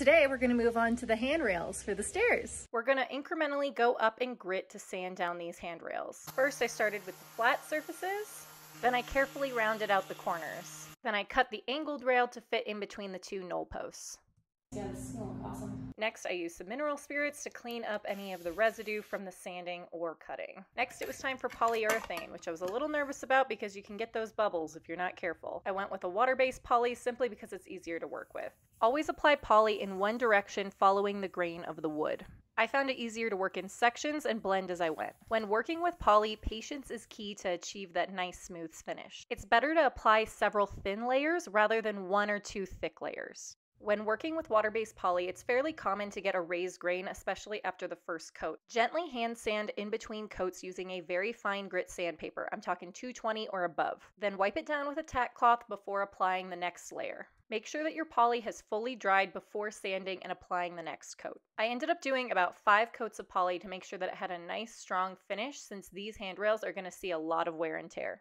Today we're going to move on to the handrails for the stairs. We're going to incrementally go up in grit to sand down these handrails. First I started with the flat surfaces, then I carefully rounded out the corners. Then I cut the angled rail to fit in between the two newel posts. Yeah, this is awesome. Next, I used some mineral spirits to clean up any of the residue from the sanding or cutting. Next, it was time for polyurethane, which I was a little nervous about because you can get those bubbles if you're not careful. I went with a water-based poly simply because it's easier to work with. Always apply poly in one direction following the grain of the wood. I found it easier to work in sections and blend as I went. When working with poly, patience is key to achieve that nice smooth finish. It's better to apply several thin layers rather than one or two thick layers. When working with water-based poly, it's fairly common to get a raised grain, especially after the first coat. Gently hand sand in between coats using a very fine grit sandpaper. I'm talking 220 or above. Then wipe it down with a tack cloth before applying the next layer. Make sure that your poly has fully dried before sanding and applying the next coat. I ended up doing about five coats of poly to make sure that it had a nice strong finish since these handrails are going to see a lot of wear and tear.